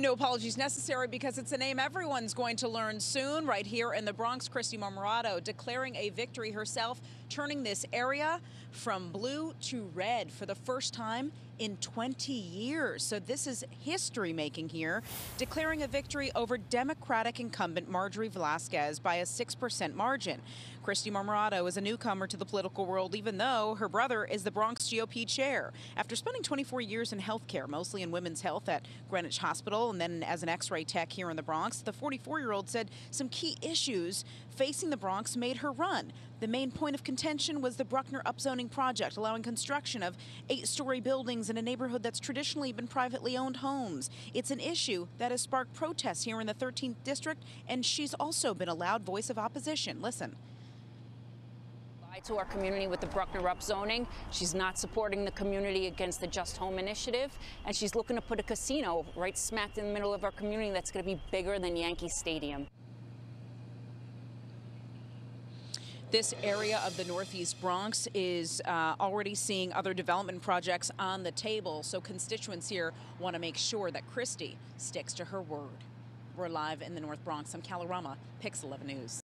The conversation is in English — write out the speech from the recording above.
No apologies necessary because it's a name everyone's going to learn soon. Right here in the Bronx, Kristy Marmorato declaring a victory herself, turning this area from blue to red for the first time in 20 years. So this is history making here, declaring a victory over Democratic incumbent Marjorie Velasquez by a 6% margin. Kristy Marmorato is a newcomer to the political world, even though her brother is the Bronx GOP chair. After spending 24 years in healthcare, mostly in women's health at Greenwich Hospital and then as an x-ray tech here in the Bronx, the 44-year-old said some key issues facing the Bronx made her run. The main point of contention was the Bruckner upzoning project, allowing construction of eight-story buildings in a neighborhood that's traditionally been privately owned homes. It's an issue that has sparked protests here in the 13th district, and she's also been a loud voice of opposition. Listen to our community with the Bruckner upzoning. She's not supporting the community against the Just Home Initiative, and she's looking to put a casino right smack in the middle of our community that's going to be bigger than Yankee Stadium. This area of the Northeast Bronx is uh, already seeing other development projects on the table, so constituents here want to make sure that Kristy sticks to her word. We're live in the North Bronx. I'm Kala Rama, Pix 11 News.